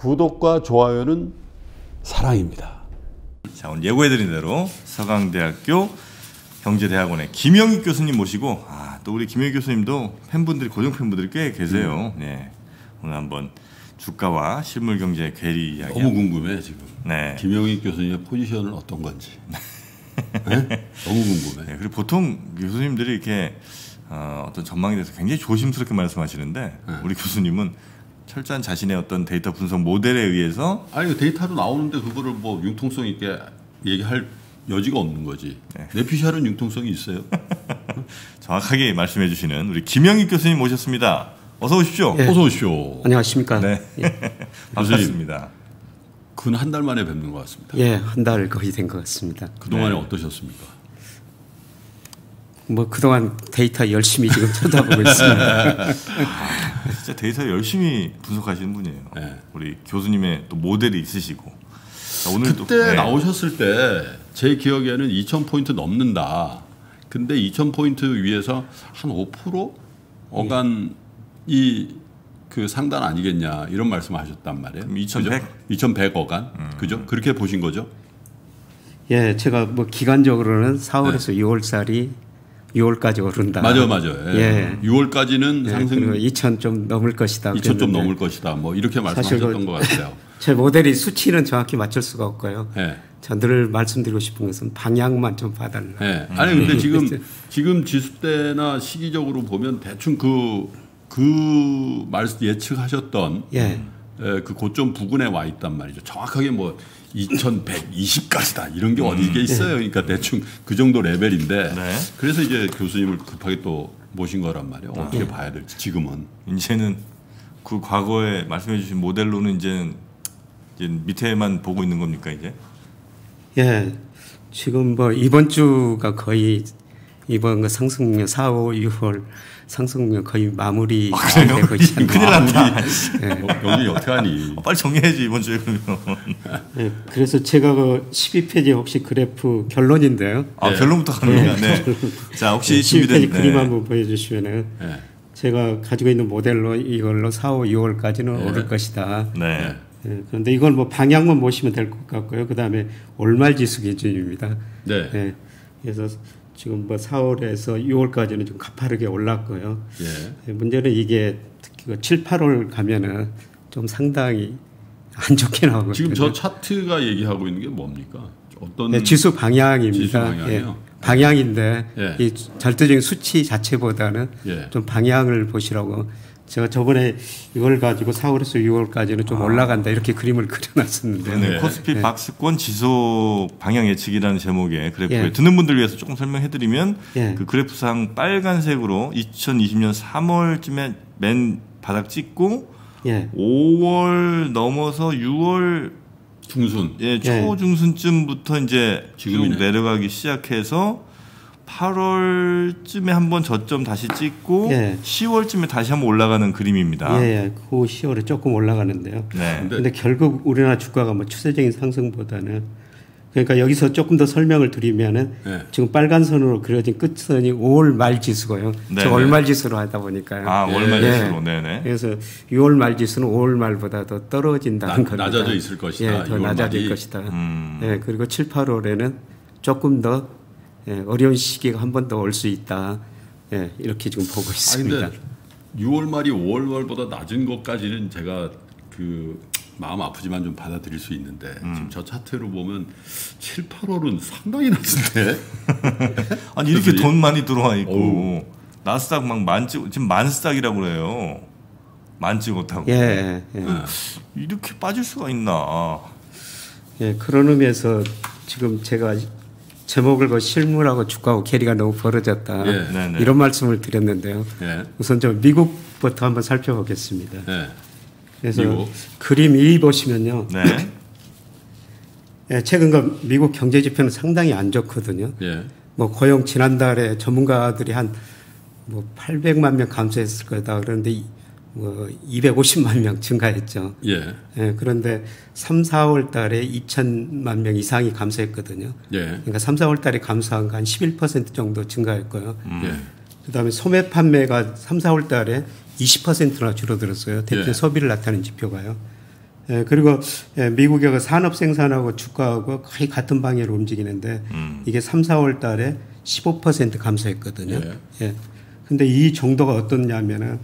구독과 좋아요는 사랑입니다. 자, 오늘 예고해드린 대로 서강대학교 경제대학원의 김영익 교수님 모시고 아, 또 우리 김영익 교수님도 팬분들이 고정 팬분들이 꽤 계세요. 네, 오늘 한번 주가와 실물 경제의 괴리 이야기. 너무 궁금해 지금. 네. 김영익 교수님의 포지션은 어떤 건지. 네? 너무 궁금해. 네, 그리고 보통 교수님들이 이렇게 어, 어떤 전망에 대해서 굉장히 조심스럽게 말씀하시는데 네. 우리 교수님은 철저한 자신의 어떤 데이터 분석 모델에 의해서 아니 데이터도 나오는데 그거를 뭐 융통성 있게 얘기할 여지가 없는 거지. 네. 뇌피셜은 융통성이 있어요. 정확하게 말씀해 주시는 우리 김영익 교수님 모셨습니다. 어서 오십시오. 예. 어서 오십시오. 안녕하십니까. 네. 반갑습니다. 근 한 달 만에 뵙는 것 같습니다. 예, 한 달 거의 된 것 같습니다. 그동안에 네. 어떠셨습니까? 뭐 그동안 데이터 열심히 지금 쳐다보고 있습니다. 진짜 데이터 열심히 분석하시는 분이에요. 네. 우리 교수님의 또 모델이 있으시고 자, 오늘 또 그때 네. 나오셨을 때 제 기억에는 2,000포인트 넘는다. 근데 2,000포인트 위에서 한 5% 어간 이 그 상단 아니겠냐 이런 말씀하셨단 말이에요. 그럼 2,100? 2,100 어간. 음. 그죠? 그렇게 보신 거죠? 예, 제가 뭐 기간적으로는 4월에서 6월살이 6월까지 오른다. 맞아, 맞아. 예. 예. 6월까지는 예, 상승 그리고 2천 좀 넘을 것이다. 2,000좀 넘을 것이다. 뭐 이렇게 말씀하셨던 그- 것 같아요. 제 모델이 수치는 정확히 맞출 수가 없고요. 예. 저늘 말씀드리고 싶은 것은 방향만 좀 봐달라. 예. 아니 근데 지금 그렇죠. 지금 지수대나 시기적으로 보면 대충 그그 말씀 예측하셨던 예. 에, 그 고점 부근에 와 있단 말이죠. 정확하게 뭐 2120까지다 이런 게 어디 게 있어요. 그러니까 대충 그 정도 레벨인데 네. 그래서 이제 교수님을 급하게 또 모신 거란 말이에요. 어떻게 봐야 될지 지금은. 이제는 그 과거에 말씀해 주신 모델로는 이제, 이제 밑에만 보고 있는 겁니까 이제? 예. 지금 뭐 이번 주가 거의 이번 그 상승률 4, 5, 6월 상승률 거의 마무리 되고 있지 않나. 큰일 났다. 어, 여기 어떻게 하니? 어, 빨리 정리해야지 이번 주에 그러면. 예, 그래서 제가 그 12페이지 혹시 그래프 결론인데요. 아 네. 결론부터 가는구나. 네. 자 혹시 준비된 12페이지 그림 한번 보여주시면은 예. 제가 가지고 있는 모델로 이걸로 4, 5, 6월까지는 오를 것이다. 네. 예, 그런데 이건 뭐 방향만 보시면 될 것 같고요. 그 다음에 올말 지수 기준입니다. 네. 예, 그래서 지금 뭐 4월에서 6월까지는 좀 가파르게 올랐고요. 예. 예, 문제는 이게 특히 그 7, 8월 가면은 좀 상당히 안 좋게 나오거든요. 지금 저 차트가 얘기하고 있는 게 뭡니까? 어떤 네, 지수 방향입니다. 지수? 예, 방향인데 예. 이 절대적인 수치 자체보다는 예. 좀 방향을 보시라고 제가 저번에 이걸 가지고 4월에서 6월까지는 좀 올라간다 이렇게 그림을 그려놨었는데 네. 네. 코스피 박스권 지속 방향 예측이라는 제목의 그래프에 예. 듣는 분들 위해서 조금 설명해드리면 예. 그 그래프상 빨간색으로 2020년 3월쯤에 맨 바닥 찍고 예. 5월 넘어서 6월 중순. 예, 초중순쯤부터 이제 쭉 지금이네. 내려가기 시작해서 8월쯤에 한번 저점 다시 찍고 예. 10월쯤에 다시 한번 올라가는 그림입니다. 예, 예. 그 10월에 조금 올라가는데요. 네. 근데- 근데 결국 우리나라 주가가 뭐 추세적인 상승보다는 그러니까 여기서 조금 더 설명을 드리면은 네. 지금 빨간 선으로 그려진 끝선이 5월 말 지수고요. 네, 저 네. 월말 지수로 하다 보니까요. 아, 예. 월말 예. 지수로. 네 네. 그래서 6월 말 지수는 5월 말보다 더 떨어진다는 나- 겁니다. 낮아져 있을 것이다, 예, 더 6월 낮아질 말이. 것이다. 음. 예, 그리고 7, 8월에는 조금 더 예, 어려운 시기가 한 번 더 올 수 있다. 예, 이렇게 지금 보고 아 있습니다. 근데 6월 말이 5월 말보다 낮은 것까지는 제가 그 마음 아프지만 좀 받아들일 수 있는데 음. 지금 저 차트로 보면 7, 8월은 상당히 낮은데 아니 이렇게 돈 많이 들어와 있고 어우. 나스닥 막 만찍 지금 만스닥이라고 그래요. 만찍었다고. 예, 예. 이렇게 빠질 수가 있나? 예, 그런 의미에서 지금 제가 제목을 그 실물하고 주가하고 괴리가 너무 벌어졌다. 예. 네네. 이런 말씀을 드렸는데요. 예. 우선 좀 미국부터 한번 살펴보겠습니다. 예. 그래서 미국. 그림 2 보시면요. 네. 예, 최근 그 미국 경제 지표는 상당히 안 좋거든요. 예. 뭐 고용 지난달에 전문가들이 한 뭐 800만 명 감소했을 거다. 그런데 이- 뭐 250만 명 증가했죠. 예. 예, 그런데 3, 4월 달에 2천만 명 이상이 감소했거든요. 예. 그러니까 3, 4월 달에 감소한 거한11% 정도 증가했고요. 예. 그다음에 소매 판매가 3, 4월 달에 20%나 줄어들었어요. 대표 예. 소비를 나타내는 지표가요. 예, 그리고 예, 미국의 그 산업 생산하고 주가하고 거의 같은 방향으로 움직이는데 음. 이게 3, 4월 달에 15% 감소했거든요. 예. 예. 근데 이 정도가 어떻냐면은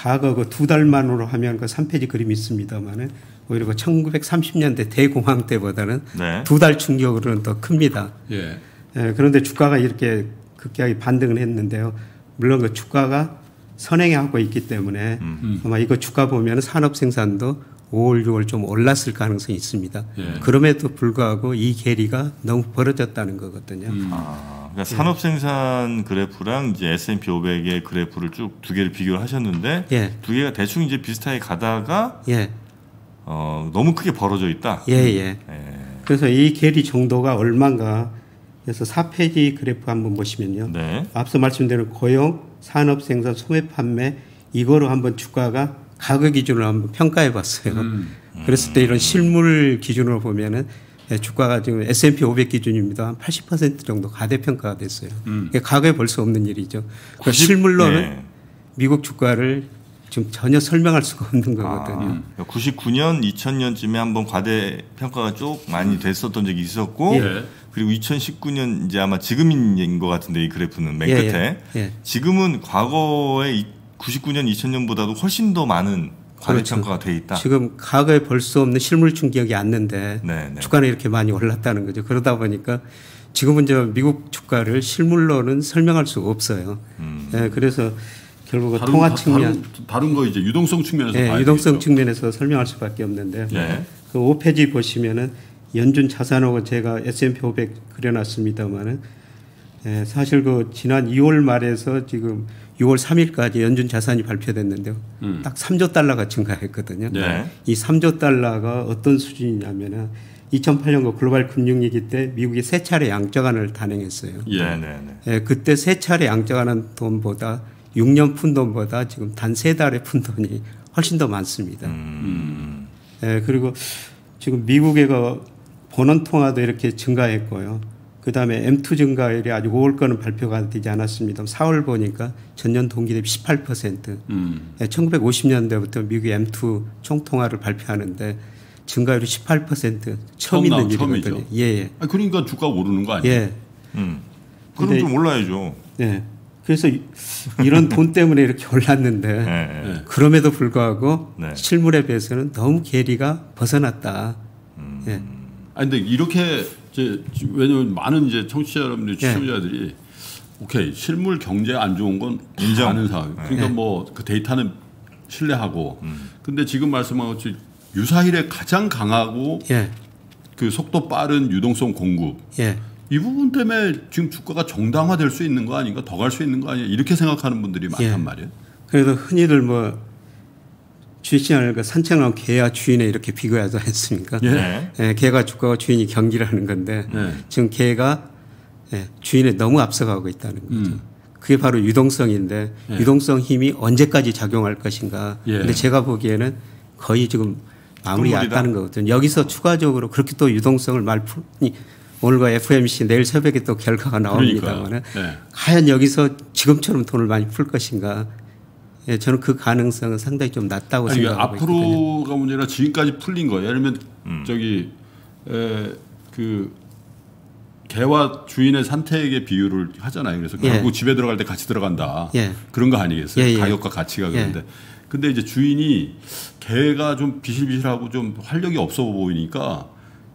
과거 그 두 달만으로 하면 그 3페이지 그림이 있습니다만은 오히려 그 1930년대 대공황 때보다는 네. 두달 충격으로는 더 큽니다. 예. 예, 그런데 주가가 이렇게 급격하게 반등을 했는데요. 물론 그 주가가 선행하고 있기 때문에 음. 아마 이거 주가 보면 산업 생산도 5월, 6월 좀 올랐을 가능성이 있습니다. 예. 그럼에도 불구하고 이 괴리가 너무 벌어졌다는 거거든요. 아, 그러니까 산업 생산 그래프랑 이제 S&P 500의 그래프를 쭉 두 개를 비교를 하셨는데 예, 두 개가 대충 이제 비슷하게 가다가 예, 어, 너무 크게 벌어져 있다. 예, 예. 예. 그래서 이 괴리 정도가 얼마인가 그래서 4페이지 그래프 한번 보시면요. 네. 앞서 말씀드린 고용, 산업 생산, 소매 판매 이거로 한번 주가가 가격 기준으로 한번 평가해 봤어요. 그랬을 때 이런 실물 기준으로 보면은 예, 주가가 지금 S&P 500 기준입니다. 한 80% 정도 가대평가가 됐어요. 이게 과거에 볼 수 없는 일이죠. 그90 실물로는 예. 미국 주가를 지금 전혀 설명할 수가 없는 거거든요. 아, 99년, 2000년쯤에 한번 과대 평가가 쭉 많이 됐었던 적이 있었고 예. 그리고 2019년 이제 아마 지금인 것 같은데 이 그래프는 맨 예, 끝에 예, 예. 지금은 과거에 99년, 2000년보다도 훨씬 더 많은 과대 그렇죠. 돼 있다. 지금 과거에 볼 수 없는 실물 충격이 왔는데 네, 네. 주가는 이렇게 많이 올랐다는 거죠. 그러다 보니까 지금은 저 미국 주가를 실물로는 설명할 수가 없어요. 음. 예, 그래서 결국 은 다른, 통화 다- 측면, 다른, 다른 거 이제 유동성 측면에서 예, 봐야 유동성 되겠죠. 측면에서 설명할 수밖에 없는데 예. 그 5페이지 보시면은 연준 자산하고 제가 S&P 500 그려놨습니다만은 예, 사실 그 지난 2월 말에서 지금 6월 3일까지 연준 자산이 발표됐는데요. 음. 딱 3조 달러가 증가했거든요. 네. 이 3조 달러가 어떤 수준이냐면은 2008년 그 글로벌 금융위기 때 미국이 세 차례 양적완을 단행했어요. 예. 네, 네, 네. 예, 그때 세 차례 양적완한 돈보다 6년 푼 돈보다 지금 단 세 달에 푼 돈이 훨씬 더 많습니다. 음. 예, 그리고 지금 미국의 그 본원 통화도 이렇게 증가했고요. 그 다음에 M2 증가율이 아직 5월 거는 발표가 되지 않았습니다. 4월 보니까 전년 동기 대비 18%. 음. 예, 1950년대부터 미국이 M2 총통화를 발표하는데 증가율이 18% 처음 있는 일이거든요. 처음이죠. 예, 예. 아니, 그러니까 주가 오르는 거 아니에요? 예. 음. 그럼 좀 올라야죠. 예. 그래서 이- 이런 돈 때문에 이렇게 올랐는데 예, 예. 네. 그럼에도 불구하고 네. 실물에 비해서는 너무 괴리가 벗어났다. 음. 예. 아니 근데 이렇게 이제 왜냐면 많은 이제 청취자 여러분들 예. 시청자들이 오케이 실물 경제 안 좋은 건 인정. 아는 상황. 그러니까 예. 뭐그 데이터는 신뢰하고. 음. 근데 지금 말씀한 것처럼 유사일에 가장 강하고 예. 그 속도 빠른 유동성 공급 예. 이 부분 때문에 지금 주가가 정당화될 수 있는 거 아닌가 더 갈 수 있는 거 아니야 이렇게 생각하는 분들이 많단 예. 말이에요. 그래도 흔히들 뭐 주식시장을 그 산책하는 개와 주인에 이렇게 비교하지 않습니까? 예. 네. 예, 개가 주가고 주인이 경기라는 건데 예. 지금 개가 예, 주인에 너무 앞서가고 있다는 거죠. 음. 그게 바로 유동성인데 예. 유동성 힘이 언제까지 작용할 것인가. 예. 근데 제가 보기에는 거의 지금 마무리. 왔다는 거거든요. 여기서 추가적으로 그렇게 또 유동성을 말풀니 오늘과 FMC 내일 새벽에 또 결과가 나옵니다만은. 예. 과연 여기서 지금처럼 돈을 많이 풀 것인가. 예, 저는 그 가능성은 상당히 좀 낮다고 아니, 생각하고 있거든요. 앞으로가 문제라 지금까지 풀린 거예요. 예를 들면 음. 저기 에, 그 개와 주인의 산택의 비율을 하잖아요. 그래서 예. 결국 집에 들어갈 때 같이 들어간다. 예. 그런 거 아니겠어요? 예, 예. 가격과 가치가 예. 그런데. 근데 이제 주인이 개가 좀 비실비실하고 좀 활력이 없어 보이니까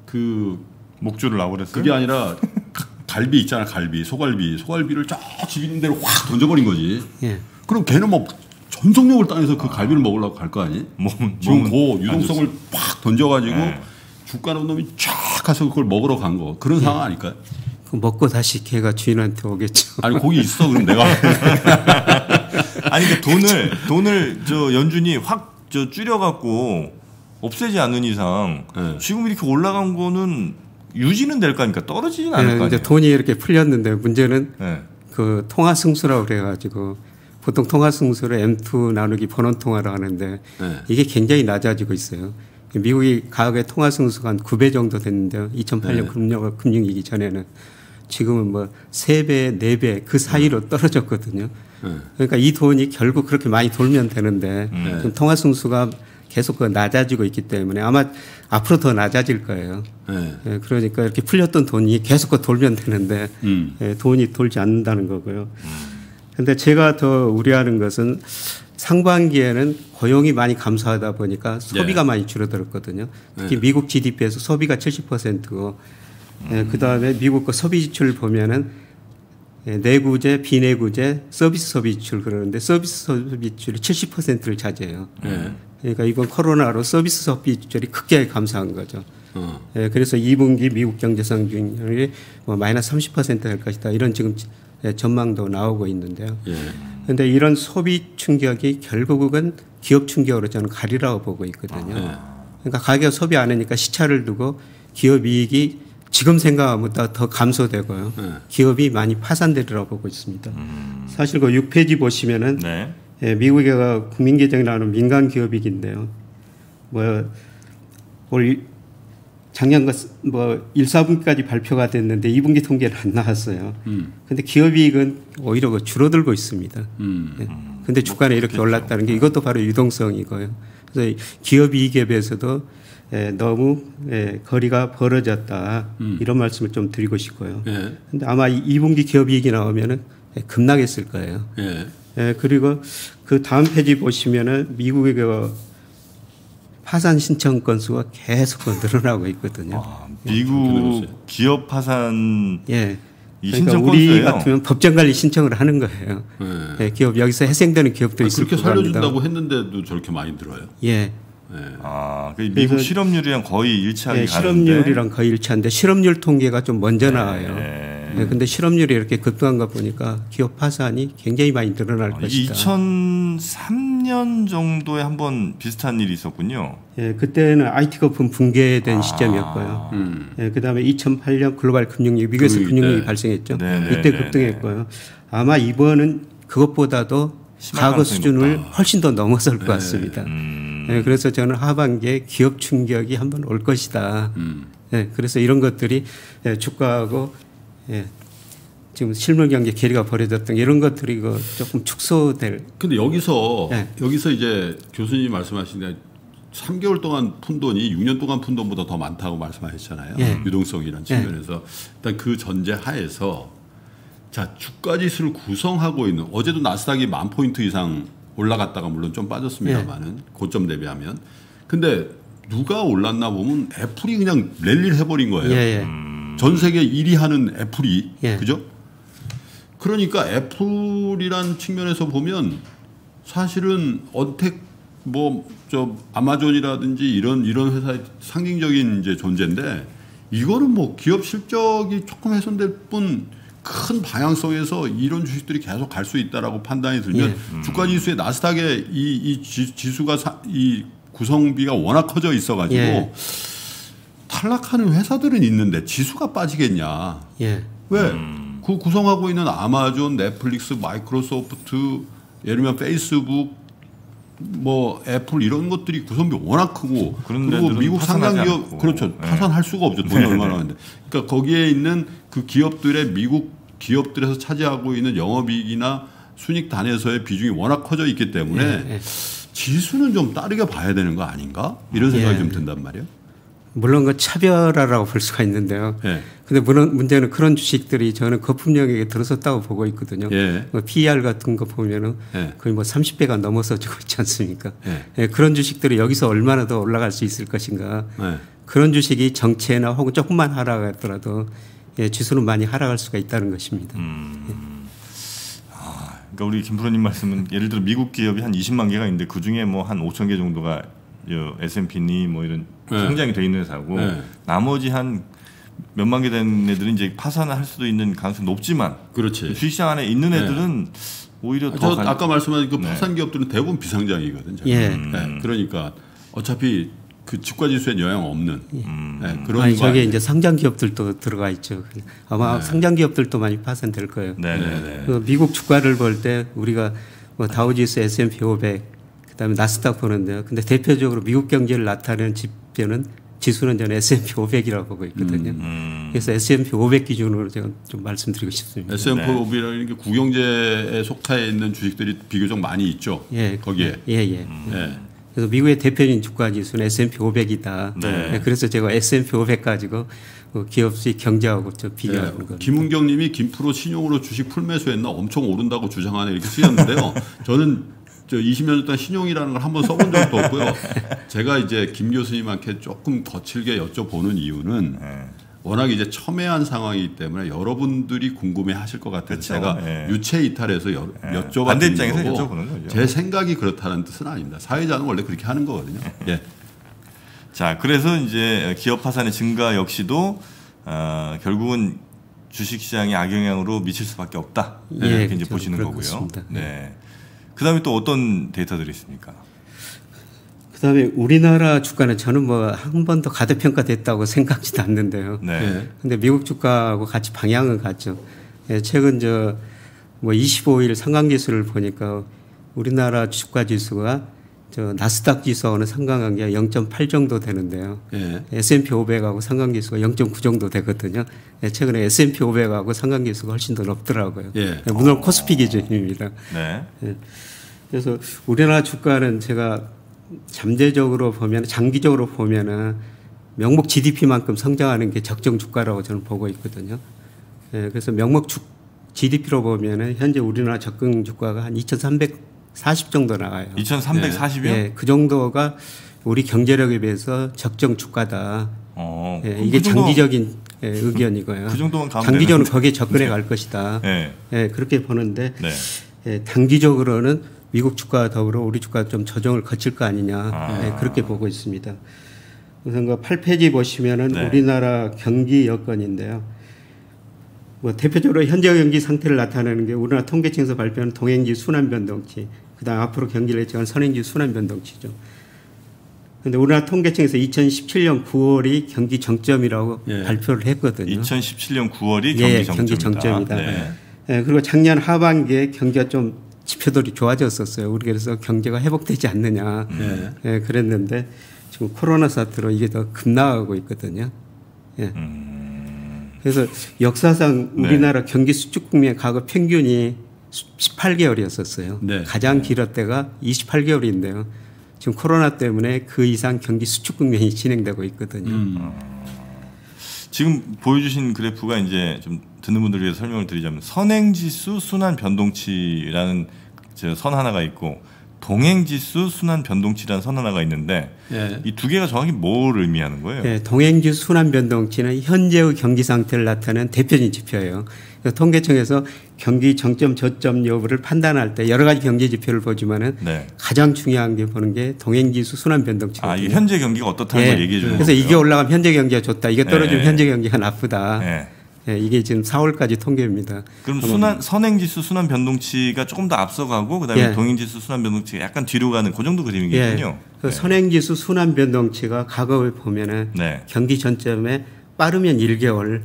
그 목줄을 놔버렸어요. 그게 아니라 가- 갈비 있잖아 갈비 소갈비 소갈비를 쫙 집 있는 대로 확 던져버린 거지. 예. 그럼 걔는 뭐 전속력을 땅에서 그 갈비를 먹으려고 갈 거 아니? 몸, 지금 그 유동성을 팍 던져가지고 네. 주가는 놈이 쫙 가서 그걸 먹으러 간 거. 그런 상황 아닐까요? 그 먹고 다시 개가 주인한테 오겠죠. 아니 거기 있어 그럼 내가 아니 그 돈을 돈을 저 연준이 확 저 줄여갖고 없애지 않는 이상 네. 지금 이렇게 올라간 거는 유지는 될거 아닙니까 떨어지진 않을 예, 거 이제 아니에요. 돈이 이렇게 풀렸는데 문제는 네. 그 통화 승수라고 그래가지고 보통 통화 승수를 M2 나누기 번원 통화로 하는데 네. 이게 굉장히 낮아지고 있어요. 미국이 가격의 통화 승수가 한 9배 정도 됐는데요. 2008년 네. 금융 금융위기 전에는 지금은 뭐 3배, 4배 그 사이로 떨어졌거든요. 네. 그러니까 이 돈이 결국 그렇게 많이 돌면 되는데 음. 지금 통화 승수가 계속 그 낮아지고 있기 때문에 아마 앞으로 더 낮아질 거예요. 예. 예, 그러니까 이렇게 풀렸던 돈이 계속 그 돌면 되는데 음. 예, 돈이 돌지 않는다는 거고요. 근데 제가 더 우려하는 것은 상반기에는 고용이 많이 감소하다 보니까 소비가 많이 줄어들었거든요. 특히 미국 GDP에서 소비가 70%고 예, 그다음에 미국 그 소비 지출 보면은 예, 내구재, 비내구재, 서비스 소비 지출 그러는데 서비스 소비 지출이 70%를 차지해요. 예. 그러니까 이번 코로나로 서비스 소비 지출이 크게 감소한 거죠. 어. 예, 그래서 2분기 미국 경제 성장률이 뭐 마이너스 30%될 것이다. 이런 지금 예, 전망도 나오고 있는데요. 예. 그런데 이런 소비 충격이 결국은 기업 충격으로 저는 가리라고 보고 있거든요. 그러니까 가격 소비 안 하니까 시차를 두고 기업 이익이 지금 생각하면보다 더 감소되고요. 네. 기업이 많이 파산되리라고 보고 있습니다. 사실 그 6페이지 보시면은 네. 예, 미국의 그 국민계정이라는 민간 기업이긴데요. 뭐올 작년 뭐 1, 4분기까지 발표가 됐는데 2분기 통계는 안 나왔어요. 음. 근데 기업이익은 오히려 그 줄어들고 있습니다. 음. 예. 근데 주가는 이렇게 올랐다는 게 이것도 바로 유동성이고요. 그래서 이 기업이익에 비해서도 예, 너무 예, 거리가 벌어졌다 이런 말씀을 좀 드리고 싶고요. 예. 근데 아마 이 2분기 기업이익이 나오면은 예, 급락했을 거예요. 예. 예, 그리고 그 다음 페이지 보시면은 미국의 그 파산 신청 건수가 계속 그 늘어나고 있거든요. 아, 미국 기업 파산 예. 이 그러니까 신청 우리 건수예요. 같으면 법정 관리 신청을 하는 거예요. 예. 예, 기업 여기서 해생되는 기업도 아, 있을 그렇게 거고 합니다. 살려준다고 했는데도 저렇게 많이 들어요. 예. 예. 아, 그 미국 실업률이랑 거의 일치하게 예, 가는데. 실업률이랑 거의 일치한데 실업률 통계가 좀 먼저 나와요. 네. 예, 근데 실업률이 이렇게 급등한 거 보니까 기업 파산이 굉장히 많이 늘어날 아, 것이다. 2003년 정도에 한번 비슷한 일이 있었군요. 예, 그때는 IT 거품 붕괴된 아. 시점이었고요. 음. 예, 그다음에 2008년 글로벌 금융위기 미국에서 금융위기 금융위기 때. 발생했죠. 네, 네, 이때 네, 급등했고요. 아마 이번은 그것보다도 과거 수준을 높다. 훨씬 더 넘어설 것 같습니다. 음. 예, 그래서 저는 하반기에 기업 충격이 한번 올 것이다. 음. 예, 그래서 이런 것들이 예, 주가하고 예, 지금 실물 경제 괴리가 벌어졌던 이런 것들이 그 조금 축소될 근데 여기서 네. 여기서 이제 교수님이 말씀하신 데 3개월 동안 푼 돈이 6년 동안 푼 돈보다 더 많다고 말씀하셨잖아요. 예. 유동성이라는 측면에서 일단 그 전제 하에서 자 주가 지수를 구성하고 있는 어제도 나스닥이 만 포인트 이상 올라갔다가 물론 좀 빠졌습니다만은 고점 대비하면 근데 누가 올랐나 보면 애플이 그냥 랠리를 해버린 거예요. 예, 예. 전 세계 1위 하는 애플이 예. 그죠? 그러니까 애플이란 측면에서 보면 사실은 언택 뭐 저 아마존이라든지 이런 이런 회사의 상징적인 이제 존재인데 이거는 뭐 기업 실적이 조금 훼손될 뿐 큰 방향성에서 이런 주식들이 계속 갈 수 있다라고 판단이 들면 예. 주가 지수의 나스닥의 이, 이 지- 지수가 사- 이 구성비가 워낙 커져 있어가지고 예. 탈락하는 회사들은 있는데 지수가 빠지겠냐? 예. 왜? 그 구성하고 있는 아마존, 넷플릭스, 마이크로소프트, 예를 들면 페이스북, 뭐 애플 이런 것들이 구성비 워낙 크고 그리고 미국 상장 않고. 기업 그렇죠 네. 파산할 수가 없죠 돈이 얼마나 하는데 그러니까 거기에 있는 그 기업들의 미국 기업들에서 차지하고 있는 영업이익이나 순익 단에서의 비중이 워낙 커져 있기 때문에 예, 예. 지수는 좀 따르게 봐야 되는 거 아닌가 이런 생각이 예. 좀 든단 말이에요. 물론 그 차별화라고 볼 수가 있는데요. 예. 근데 물론 문제는 그런 주식들이 저는 거품력에 들어섰다고 보고 있거든요. 예. 뭐 PER 같은 거 보면은 예. 거의 뭐 30배가 넘어서 주고 있지 않습니까? 예. 예, 그런 주식들이 여기서 얼마나 더 올라갈 수 있을 것인가. 예. 그런 주식이 정체나 혹은 조금만 하락하더라도 예, 지수는 많이 하락할 수가 있다는 것입니다. 그러니까 우리 김프로님 말씀은 예를 들어 미국 기업이 한 20만 개가 있는데 그 중에 뭐 한 5천 개 정도가 요 S&P니 뭐 이런 네. 상장이 돼 있는 회사고 네. 나머지 한 몇만 개된 애들은 이제 파산을 할 수도 있는 가능성이 높지만 그렇지. 주식시장 안에 있는 네. 애들은 오히려 저더 간- 아까 말씀하신 그 네. 파산 기업들은 대부분 비상장이거든요. 예. 네, 그러니까 어차피 그 주가 지수에 영향 없는 네, 그런 아니 거 저게? 이제 상장 기업들도 들어가 있죠. 아마 상장 기업들도 많이 파산될 거예요. 네네네. 그 미국 주가를 볼 때 우리가 뭐 다우지수 S&P 500 그다음에 나스닥 보는데요. 근데 대표적으로 미국 경제를 나타내는 지표는 지수는 저는 S&P 500이라고 보고 있거든요. 음. 그래서 S&P 500 기준으로 제가 좀 말씀드리고 싶습니다. S&P 500이라는 게 구경제에 속해 있는 주식들이 비교적 많이 있죠. 예, 거기에. 예, 예. 네. 그래서 미국의 대표적인 주가 지수는 S&P 500이다. 네. 그래서 제가 S&P 500 가지고 그 기업 수익 경제하고 좀 비교하는 네, 겁니다. 김은경님이 김프로 신용으로 주식 풀매수했나 엄청 오른다고 주장하네 이렇게 쓰였는데요. 저는 저 20년 동안 신용이라는 걸 한번 써본 적도 없고요. 제가 이제 김 교수님한테 조금 거칠게 여쭤보는 이유는 네. 워낙 이제 첨예한 상황이기 때문에 여러분들이 궁금해하실 것 같아서 그렇죠. 제가 예. 유체 이탈해서 여, 예. 여쭤봤던 반대 입장에서 거고 여쭤보는 거죠. 제 생각이 그렇다는 뜻은 아닙니다. 사회자는 원래 그렇게 하는 거거든요. 예. 자, 그래서 이제 기업 파산의 증가 역시도 어, 결국은 주식시장의 악영향으로 미칠 수밖에 없다. 네, 예, 이렇게 이제 그렇죠. 보시는 거고요. 것 같습니다. 네. 그다음에 또 어떤 데이터들이 있습니까? 그다음에 우리나라 주가는 저는 뭐 한 번도 가대평가됐다고 생각지도 않는데요. 네. 예. 근데 미국 주가하고 같이 방향은 같죠. 예, 최근 저 뭐 25일 상관기수를 보니까 우리나라 주가 지수가 저 나스닥 지수하고는 상관관계가 0.8 정도 되는데요. 예. S&P 500하고 상관기수가 0.9 정도 되거든요. 예, 최근에 S&P 500하고 상관기수가 훨씬 더 높더라고요. 예. 예, 물론 코스피 기준입니다. 네. 그래서 우리나라 주가는 제가 잠재적으로 보면 장기적으로 보면은 명목 GDP만큼 성장하는 게 적정 주가라고 저는 보고 있거든요. 예, 그래서 명목 주, GDP로 보면은 현재 우리나라 적정 주가가 한 2,340 정도 나와요. 2,340이요? 예, 그 정도가 우리 경제력에 비해서 적정 주가다. 어. 예, 이게 그 장기적인 예, 의견이고요. 그 정도만 가면 장기적으로 거기에 접근해 갈 것이다. 네. 예, 그렇게 보는데 네. 예, 단기적으로는 미국 주가와 더불어 우리 주가 좀 조정을 거칠 거 아니냐 아. 예, 그렇게 보고 있습니다. 우선 그 8페이지 보시면은 네. 우리나라 경기 여건인데요. 뭐 대표적으로 현재 경기 상태를 나타내는 게 우리나라 통계청에서 발표한 동행지 순환 변동치, 그다음 앞으로 경기를 예측한 선행지 순환 변동치죠. 근데 우리나라 통계청에서 2017년 9월이 경기 정점이라고 예. 발표를 했거든요. 2017년 9월이 예, 경기 정점이다. 경기 정점이다. 네. 예, 그리고 작년 하반기에 경기가 좀 지표들이 좋아졌었어요. 우리 그래서 경제가 회복되지 않느냐. 예. 예, 그랬는데 지금 코로나 사태로 이게 더 급나가고 있거든요. 예. 그래서 역사상 네. 우리나라 경기 수축 국면 과거 평균이 18개월이었었어요. 네. 가장 길었 때가 28개월인데요. 지금 코로나 때문에 그 이상 경기 수축 국면이 진행되고 있거든요. 음. 지금 보여주신 그래프가 이제 좀 듣는 분들 위해서 설명을 드리자면 선행지수 순환 변동치라는 저선 하나가 있고 동행지수 순환 변동치라는 선 하나가 있는데 예. 이두 개가 정확히 뭘 의미하는 거예요? 네, 동행지 순환 변동치는 현재의 경기 상태를 나타내는 대표적인 지표예요. 통계청에서 경기 정점 저점 여부를 판단할 때 여러 가지 경제 지표를 보지만은 네. 가장 중요한 게 보는 게 동행지수 순환 변동치거든요. 아, 이게 현재 경기가 어떻다는 걸 얘기해 주는 네. 그래서 거죠. 이게 올라가면 현재 경기가 좋다. 이게 떨어지면 네. 현재 경기가 나쁘다. 네. 예, 이게 지금 4월까지 통계입니다. 그럼 순환 선행지수 순환 변동치가 조금 더 앞서가고 그다음에 예. 동행지수 순환 변동치가 약간 뒤로 가는 그 정도 예. 그림이겠군요. 그 선행지수 순환 변동치가 과거에 보면은 네. 경기 전점에 빠르면 1개월,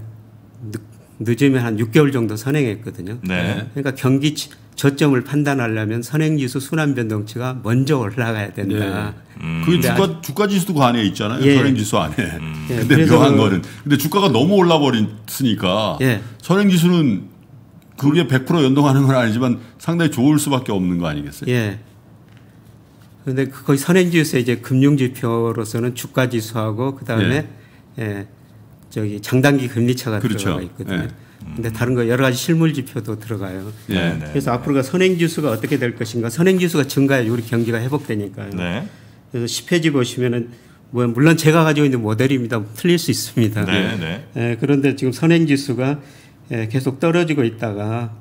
늦, 늦으면 한 6개월 정도 선행했거든요. 네. 그러니까 경기 지- 저점을 판단하려면 선행지수 순환 변동치가 먼저 올라가야 된다. 음. 그게 주가 주가 지수도 그 안에 있잖아요. 예. 선행지수 안에. 예, 근데 묘한 그- 거는 근데 주가가 너무 올라 버렸으니까 예. 선행지수는 그게 100% 연동하는 건 아니지만 상당히 좋을 수밖에 없는 거 아니겠어요? 예. 그런데 거의 선행지수에 이제 금융지표로서는 주가지수하고 그 다음에 예. 저기 장단기 금리차가 그렇죠. 들어가 있거든요. 예. 근데 다른 거 여러 가지 실물 지표도 들어가요. 예. 네, 네. 그래서 앞으로가 선행 지수가 어떻게 될 것인가? 선행 지수가 증가해 우리 경기가 회복되니까요. 네. 그래서 10페이지 보시면은 뭐 물론 제가 가지고 있는 모델입니다. 틀릴 수 있습니다. 네. 네. 예, 그런데 지금 선행 지수가 예, 계속 떨어지고 있다가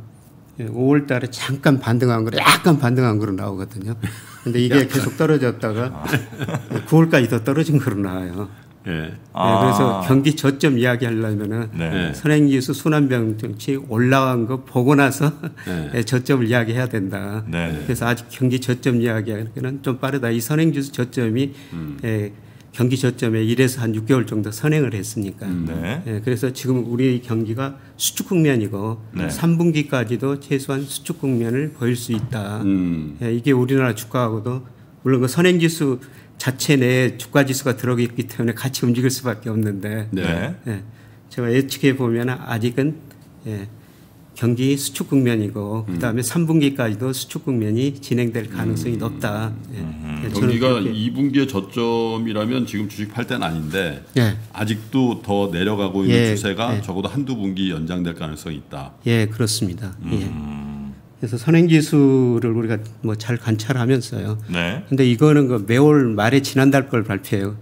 5월 달에 잠깐 반등한 거로 약간 반등한 거로 나오거든요. 근데 이게 계속 떨어졌다가 9월까지 더 떨어진 거로 나와요. 예. 예, 아. 그래서 경기 저점 이야기 하려면은 네. 선행지수 순환병증치 올라간 거 보고 나서 네. 예, 저점을 이야기해야 된다. 네. 그래서 아직 경기 저점 이야기하기는 좀 빠르다. 이 선행지수 저점이 음. 예, 경기 저점에 1에서 한 6개월 정도 선행을 했으니까. 네. 예, 그래서 지금 우리 경기가 수축 국면이고 네. 3분기까지도 최소한 수축 국면을 보일 수 있다. 음. 예, 이게 우리나라 주가하고도 물론 그 선행지수 자체 내에 주가 지수가 들어있기 때문에 같이 움직일 수밖에 없는데 네. 네. 예, 제가 예측해 보면 아직은 예, 경기 수축 국면이고 그다음에 3분기까지도 수축 국면이 진행될 가능성이 높다. 예. 예, 저는 경기가 그렇게- 2분기의 저점이라면 지금 주식 팔 때는 아닌데 예. 아직도 더 내려가고 있는 예, 추세가 예. 적어도 한두 분기 연장될 가능성이 있다. 예, 그렇습니다. 음. 예. 그래서 선행지수를 우리가 뭐 잘 관찰하면서요. 네. 근데 이거는 그 매월 말에 지난달 걸 발표해요.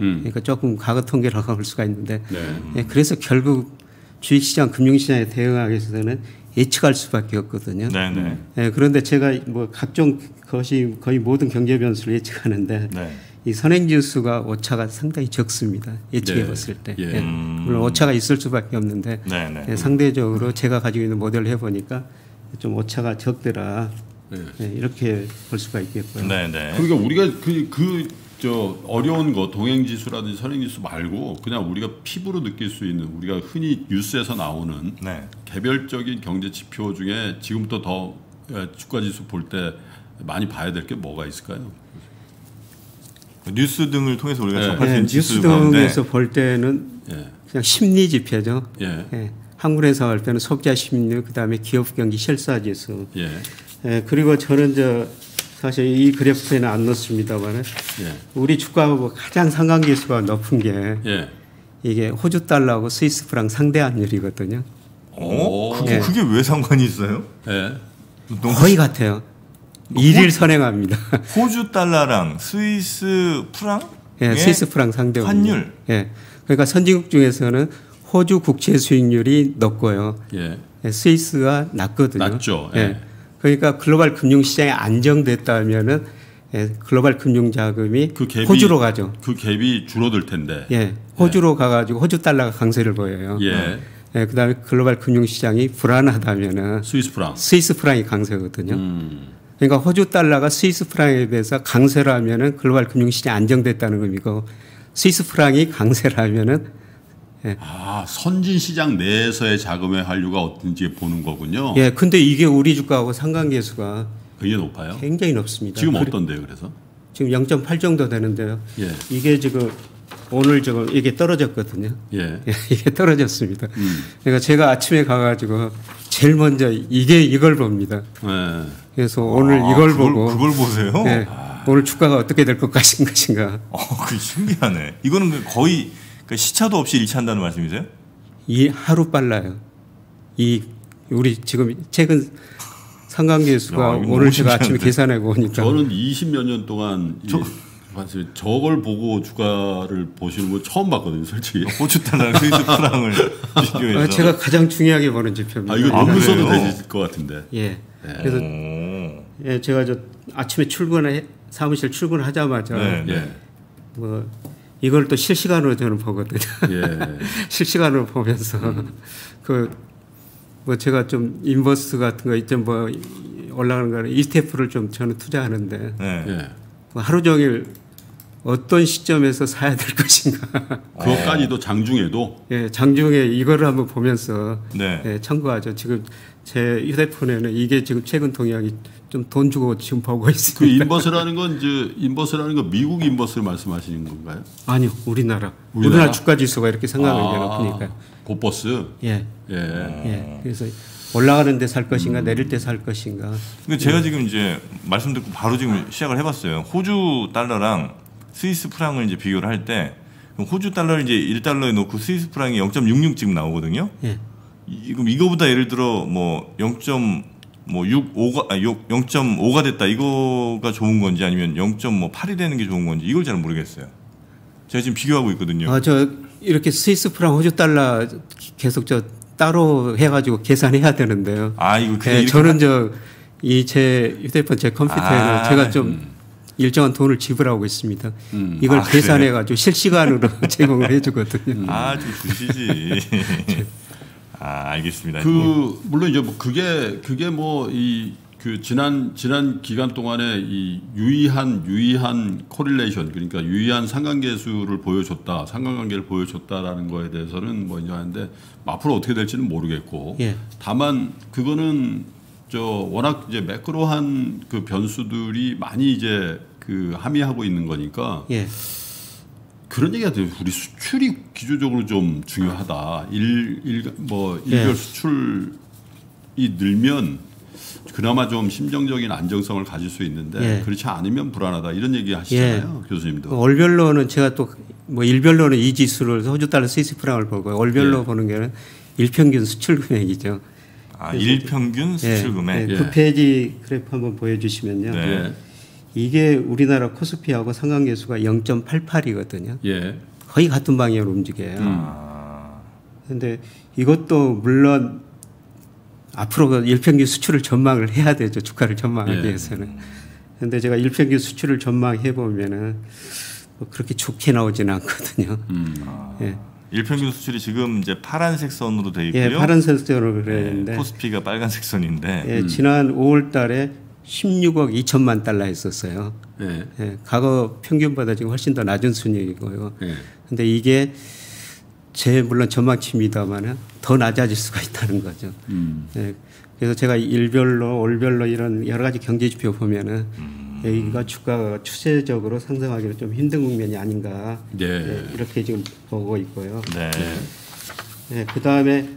음. 그러니까 조금 과거 통계라고 할 수가 있는데 네. 예, 그래서 결국 주식시장, 금융시장에 대응하기 위해서는 예측할 수밖에 없거든요. 네, 네. 예, 그런데 제가 뭐 각종 것이 거의 모든 경제 변수를 예측하는데 네. 이 선행지수가 오차가 상당히 적습니다. 예측해 네. 봤을 때. 예. 예. 물론 오차가 있을 수밖에 없는데 네, 네. 예, 상대적으로 제가 가지고 있는 모델을 해보니까 좀 오차가 적더라. 네. 예, 이렇게 볼 수가 있겠고요. 네, 네. 그러니까 우리가 그 그 저 어려운 거 동행 지수라든지 선행 지수 말고 그냥 우리가 피부로 느낄 수 있는 우리가 흔히 뉴스에서 나오는 네. 개별적인 경제 지표 중에 지금부터 더 예, 주가 지수 볼 때 많이 봐야 될 게 뭐가 있을까요? 그 뉴스 등을 통해서 우리가 네. 접할 수 예, 있는 뉴스 지수 가운데 등에서 볼 때는 예. 그냥 심리 지표죠. 예. 예, 한국에서 할 때는 소비자 심리, 그 다음에 기업 경기 실사 지수. 예. 예, 그리고 저는 저 사실 이 그래프에는 안 넣습니다만은 예. 우리 주가하고 가장 상관계수가 높은 게 예. 이게 호주 달러하고 스위스 프랑 상대 환율이거든요. 어? 그게 네. 그게 왜 상관이 있어요? 예. 거의 같아요. 일일 선행합니다. 호주 달러랑 스위스 프랑 예, 스위스 프랑 상대 환율. 예. 그러니까 선진국 중에서는 호주 국채 수익률이 높고요. 예. 예, 스위스가 낮거든요. 낮죠. 예. 예. 그러니까 글로벌 금융 시장이 안정됐다면은 예, 글로벌 금융 자금이 그 갭이 호주로 가죠. 그 갭이 줄어들 텐데. 예. 호주로 가가지고 호주 달러가 강세를 보여요. 예. 예, 그다음에 글로벌 금융 시장이 불안하다면은 스위스 프랑. 스위스 프랑이 강세거든요. 음. 그러니까 호주 달러가 스위스 프랑에 비해서 강세라면은 글로벌 금융 시장이 안정됐다는 의미고 스위스 프랑이 강세라면은 아, 선진 시장 내에서의 자금의 한류가 어떤지 보는 거군요. 예, 근데 이게 우리 주가하고 상관계수가 굉장히 높아요. 굉장히 높습니다. 지금 어떤데요, 그래서? 지금 0.8 정도 되는데요. 예. 이게 지금 오늘 지금 이게 떨어졌거든요. 예. 예, 이게 떨어졌습니다. 음. 그러니까 제가 아침에 가가지고 제일 먼저 이게 이걸 봅니다. 예. 그래서 오늘 아, 이걸 그걸, 보고 그걸 보세요. 예, 오늘 주가가 어떻게 될 것 같은 것인가. 어, 그 신기하네. 이거는 그 거의 그 시차도 없이 일치한다는 말씀이세요? 이 하루 빨라요. 이 우리 지금 최근 상관계수가 야, 이거 오늘 제가 아침에. 계산해 보니까 저는 20몇 년 동안 이- 사실 저걸 보고 주가를 보시는 거 처음 봤거든요, 솔직히. 호주 달러랑 스위스 프랑을 비교해서. 아, 제가 가장 중요하게 보는 지표입니다. 아, 이거 아, 논문 써도 그래요? 되실 것 같은데. 예. 그래서 오. 예, 제가 저 아침에 출근해 사무실 출근하자마자 네. 예. 뭐 이걸 또 실시간으로 저는 보거든요. 예. 실시간으로 보면서 그뭐 제가 좀 인버스 같은 거 있죠 뭐 올라가는 거는 ETF를 좀 저는 투자하는데 네. 예. 뭐 하루 종일 어떤 시점에서 사야 될 것인가. 그것까지도 장중에도 예, 장중에 이거를 한번 보면서 네. 예, 참고하죠. 지금 제 휴대폰에는 이게 지금 최근 동향이 좀 돈 주고 지금 보고 그 있습니다. inverse라는 건 이제 inverse라는 건 미국 inverse를 말씀하시는 건가요? 아니요, 우리나라. 우리나라? 우리나라, 주가 지수가 이렇게 상관관계가 높으니까. 곱버스. 예, 예. 예. 그래서 올라가는 데 살 것인가 내릴 때 살 것인가. 근데 제가 지금 이제 말씀 듣고 바로 지금 시작을 해봤어요. 호주 달러랑 스위스 프랑을 이제 비교를 할 때 호주 달러를 이제 1달러에 놓고 스위스 프랑이 0.66 지금 나오거든요. 예. 이- 그럼 이거보다 예를 들어 뭐 0.65가 아, 0.5가 됐다 이거가 좋은 건지 아니면 0.8이 되는 게 좋은 건지 이걸 잘 모르겠어요. 제가 지금 비교하고 있거든요. 아, 저 이렇게 스위스 프랑 호주 달러 계속 저 따로 해가지고 계산해야 되는데요. 아 이거 이렇게 저는 저 이 제 휴대폰 제 컴퓨터에는 아, 제가 좀 일정한 돈을 지불하고 있습니다. 음. 이걸 아, 계산해가지고 실시간으로 제공을 해주거든요. 아, 좀 주시지. 아, 알겠습니다. 그 물론 이제 뭐 그게 그게 뭐이 그 지난 지난 기간 동안에 이 유의한 유의한 correlation 그러니까 유의한 상관계수를 보여줬다 상관관계를 보여줬다라는 거에 대해서는 뭐 이제 하는데 앞으로 어떻게 될지는 모르겠고 예. 다만 그거는 저 워낙 이제 macro한 그 변수들이 많이 이제 그 함의하고 있는 거니까 예. 그런 얘기가 돼요. 우리 수출이 기조적으로 좀 중요하다. 일, 일, 뭐, 예. 일별 수출 늘면 그나마 좀 심정적인 안정성을 가질 수 있는데 예. 그렇지 않으면 불안하다 이런 얘기 하시잖아요 교수님도. 그 월별로는 제가 또 뭐 일별로는 이 지수를 호주 달러 스위스 프랑을 보고 월별로 예. 보는 게는 일평균 수출 금액이죠. 아, 일평균 수출 금액. 예, 예. 그 페이지 그래프 한번 보여주시면요. 네. 예. 이게 우리나라 코스피하고 상관계수가 0.88이거든요. 예. 거의 같은 방향으로 움직여요. 아, 근데 이것도 물론 앞으로 그 일평균 수출을 전망을 해야 되죠. 주가를 전망하기 예. 위해서는. 근데 제가 일평균 수출을 전망해 보면은 뭐 그렇게 좋게 나오지는 않거든요. 음. 예. 일평균 수출이 지금 이제 파란색 선으로 돼 있고요. 예, 파란색 색으로 네, 그랬는데 코스피가 빨간색 선인데 예, 지난 5월 달에 16억 2천만 달러 했었어요. 예. 예, 과거 평균보다 지금 훨씬 더 낮은 순위이고요. 예. 근데 이게 제 물론 전망치입니다만은 더 낮아질 수가 있다는 거죠. 음. 예, 그래서 제가 일별로 월별로 이런 여러 가지 경제 지표 보면은 여기가 주가가 추세적으로 상승하기는 좀 힘든 국면이 아닌가 예. 예, 이렇게 지금 보고 있고요. 네. 예, 그 다음에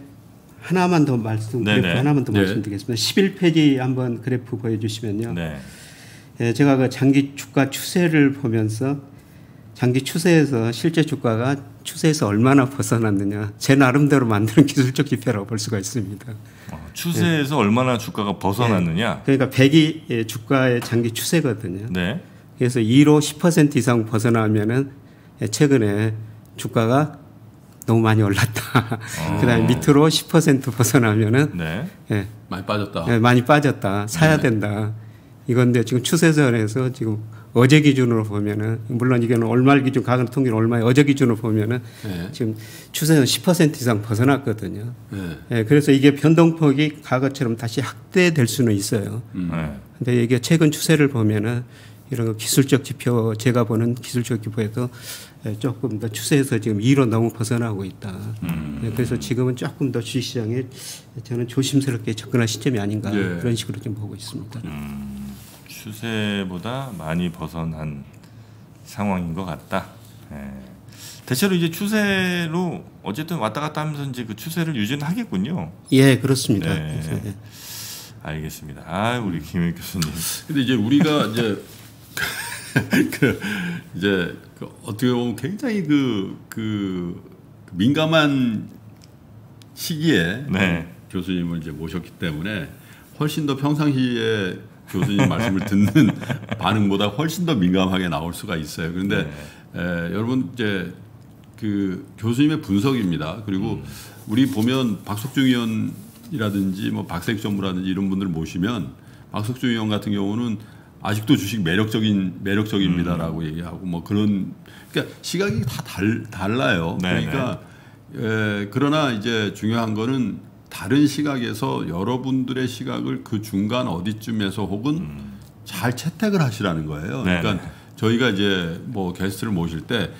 하나만 더 말씀 네네. 그래프 하나만 더 네. 말씀드리겠습니다. 11페이지 한번 그래프 보여주시면요. 네. 예, 제가 그 장기 주가 추세를 보면서 장기 추세에서 실제 주가가 추세에서 얼마나 벗어났느냐 제 나름대로 만드는 기술적 지표라고 볼 수가 있습니다. 어, 추세에서 얼마나 주가가 벗어났느냐. 그러니까 100이 예, 주가의 장기 추세거든요. 네. 그래서 2로 10% 이상 벗어나면은 예, 최근에 주가가 너무 많이 올랐다. 그다음에 밑으로 10% 벗어나면은 네. 예, 많이 빠졌다. 예, 많이 빠졌다. 사야 네. 된다. 이건데 지금 추세선에서 지금 어제 기준으로 보면은 물론 이게는 월말 기준 가근 통계는 얼마에 어제 기준으로 보면은 예. 지금 추세선 10% 이상 벗어났거든요. 예. 예, 그래서 이게 변동폭이 과거처럼 다시 확대될 수는 있어요. 음. 네. 근데 이게 최근 추세를 보면은 이런 거 기술적 지표 제가 보는 기술적 지표에도 예, 조금 더 추세에서 지금 2로 너무 벗어나고 있다. 예, 그래서 지금은 조금 더 주식시장에 저는 조심스럽게 접근할 시점이 아닌가 예. 그런 식으로 좀 보고 있습니다. 추세보다 많이 벗어난 상황인 것 같다. 예. 대체로 이제 추세로 어쨌든 왔다 갔다 하면서 이제 그 추세를 유지는 하겠군요. 예, 그렇습니다. 네. 그래서, 예. 알겠습니다. 아, 우리 김영 교수님. 근데 이제 우리가 이제 그 이제 그 어떻게 보면 굉장히 그, 그 민감한 시기에 네. 교수님을 이제 모셨기 때문에 훨씬 더 평상시에 교수님 말씀을 듣는 반응보다 훨씬 더 민감하게 나올 수가 있어요. 그런데 에, 여러분 이제 그 교수님의 분석입니다. 그리고 우리 보면 박석중 의원이라든지 뭐 박색 전무라든지 이런 분들 모시면 박석중 의원 같은 경우는 아직도 주식 매력적인 매력적입니다라고 얘기하고 뭐 그런 그러니까 시각이 다 달, 달라요. 네, 그러니까 에, 그러나 이제 중요한 거는 다른 시각에서 여러분들의 시각을 그 중간 어디쯤에서 혹은 잘 채택을 하시라는 거예요. 네, 그러니까 저희가 이제 뭐 게스트를 모실 때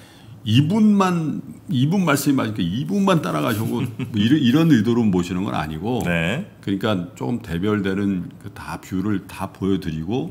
2분만 2분 말씀이 맞으니까 2분만 따라가시고 뭐 이런, 이런 의도로 모시는 건 아니고 네. 그러니까 조금 대별되는 그 다 view를 다 보여드리고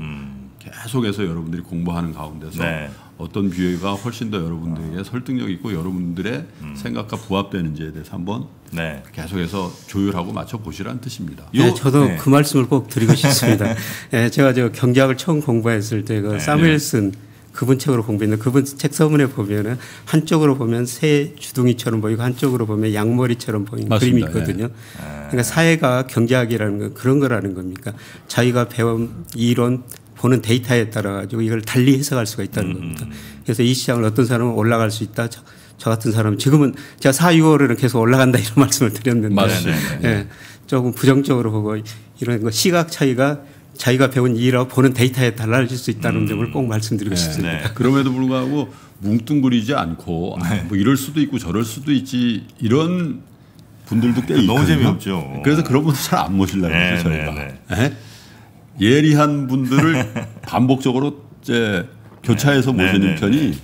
계속해서 여러분들이 공부하는 가운데서 음. 네. 어떤 view가 훨씬 더 여러분들에게 설득력 있고 여러분들의 음. 생각과 부합되는지에 대해서 한번 네. 계속해서 조율하고 맞춰 보시라는 뜻입니다. 예, 요- 저도 네. 그 말씀을 꼭 드리고 싶습니다. 예, 제가 저 경제학을 처음 공부했을 때그 네. 사무엘슨 그분 책으로 공부했는데 그분 책 서문에 보면은 한쪽으로 보면 새 주둥이처럼 보이고 한쪽으로 보면 양머리처럼 보이는 맞습니다. 그림이 있거든요. 그러니까 사회가 경제학이라는 건 그런 거라는 겁니까? 자기가 배운 이론 보는 데이터에 따라 가지고 이걸 달리 해석할 수가 있다는 겁니다. 그래서 이 시장을 어떤 사람은 올라갈 수 있다. 저, 저 같은 사람은 지금은 제가 4, 6월에는 계속 올라간다 이런 말씀을 드렸는데 맞습니다. 예, 조금 부정적으로 보고 이런 거 시각 차이가 자기가 배운 이라고 보는 데이터에 달라질 수 있다는 점을 꼭 말씀드리고 싶습니다. 네. 그럼에도 불구하고 뭉뚱그리지 않고 아, 뭐 이럴 수도 있고 저럴 수도 있지 이런 분들도 꽤 너무 있거든요. 재미없죠. 그래서 그런 분들 잘안 네, 그러죠 저희가. 네, 예? 예리한 분들을 반복적으로 이제 교차해서 네, 모시는 네, 편이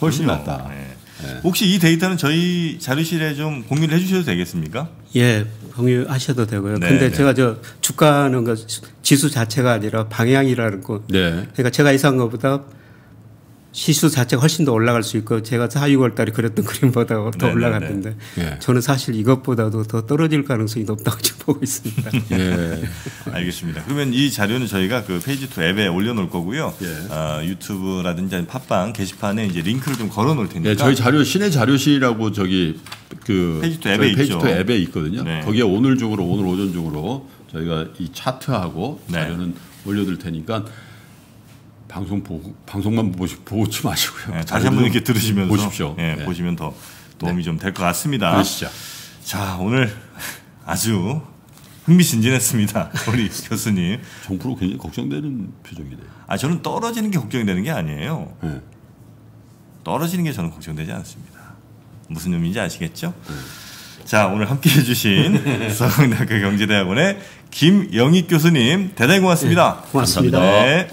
훨씬 그럼요. 낫다. 네. 혹시 이 데이터는 저희 자료실에 좀 공유를 해주셔도 되겠습니까? 예, 공유하셔도 되고요. 네, 근데 네. 제가 저 주가는 그 지수 자체가 아니라 방향이라는 거. 네. 그러니까 제가 예상한 것보다 지수 자체가 훨씬 더 올라갈 수 있고 제가 4, 6월 달에 그렸던 그림보다 더 네네네. 올라갔는데 예. 저는 사실 이것보다도 더 떨어질 가능성이 높다고 지금 보고 있습니다. 예. 알겠습니다. 그러면 이 자료는 저희가 그 페이지 투 앱에 올려놓을 거고요. 예. 아, 유튜브라든지 팟빵 게시판에 이제 링크를 좀 걸어놓을 테니까. 예, 저희 자료 신의 자료실이라고 저기 그 페이지 투 앱에 저희 페이지 있죠. 투 앱에 있거든요. 네. 거기에 오늘 중으로 오늘 오전 중으로 저희가 이 차트하고 네. 자료는 올려둘 테니까 방송 보고 방송만 보시 보지 마시고요. 예, 다시 한번 이렇게 들으시면서 보십시오. 예, 네. 보시면 더 도움이 좀 될 것 같습니다. 그러시죠. 자, 오늘 아주 흥미진진했습니다. 우리 교수님. 정프로 굉장히 걱정되는 표정이네요. 아, 저는 떨어지는 게 걱정이 되는 게 아니에요. 예. 떨어지는 게 저는 걱정되지 않습니다. 무슨 의미인지 아시겠죠? 자, 오늘 함께 해 주신 서강대학교 경제대학원의 김영익 교수님, 대단히 고맙습니다. 고맙습니다. 네.